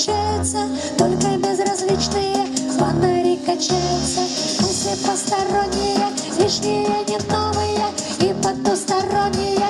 качаются, только безразличные фонари качаются. Мысли посторонние, лишние, не новые и потусторонние.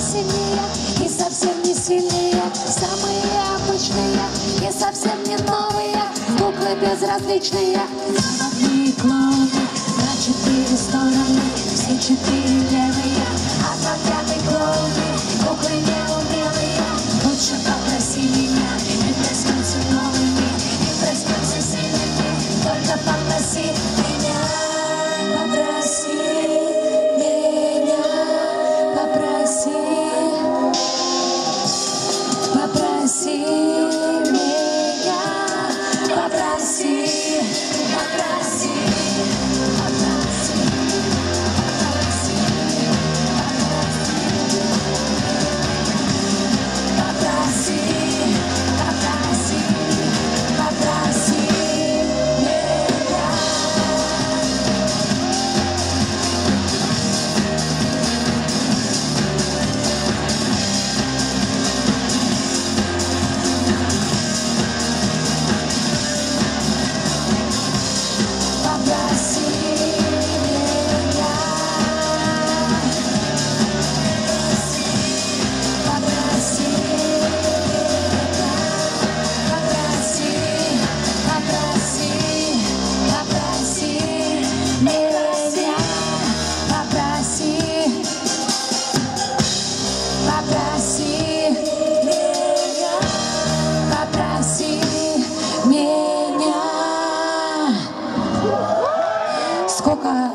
самые и совсем не сильные, самые обычные и совсем не новые, буквы безразличные. Клоны на четыре стороны, все четыре левые.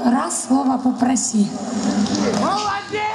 раз слово попроси. Молодец!